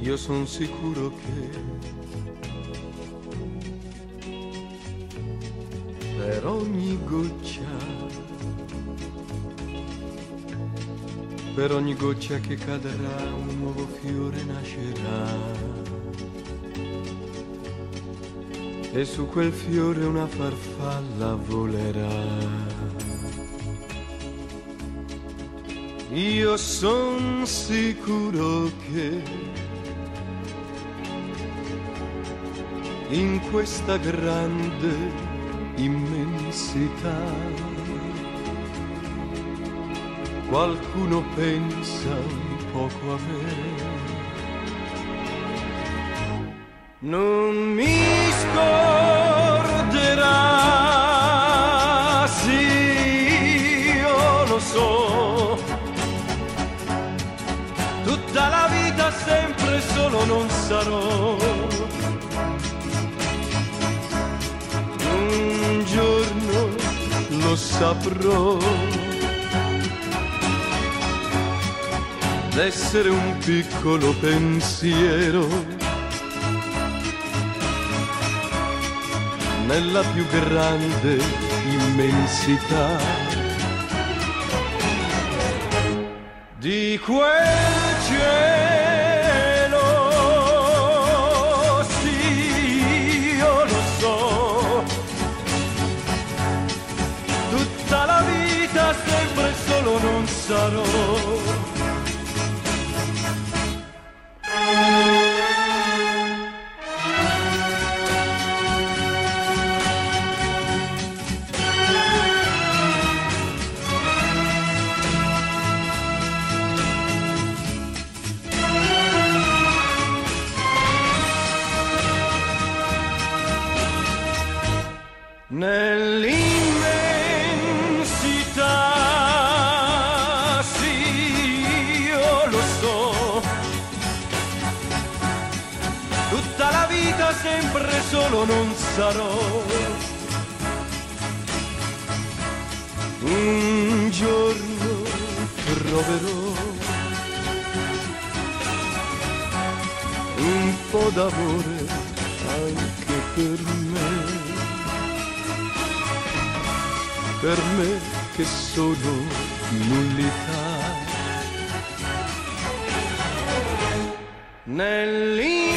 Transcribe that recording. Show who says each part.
Speaker 1: Io sono sicuro che per ogni goccia per ogni goccia che cadrà un nuovo fiore nascerà. E su quel fiore una farfalla volerà. Io son sicuro che in questa grande immensità qualcuno pensa un poco a me. Non mi scorderà, sì, io lo so. Tutta la vita sempre solo non sarò. Un giorno lo saprò. D'essere un piccolo pensiero nella più grande immensità di quel cielo. Sì, io lo so, tutta la vita sempre solo non sarò. Nell'immensità, sì, io lo so. Tutta la vita sempre solo non sarò. Un giorno troverò un po' d'amore anche per me. Per me che sono nullità. Nell'infinito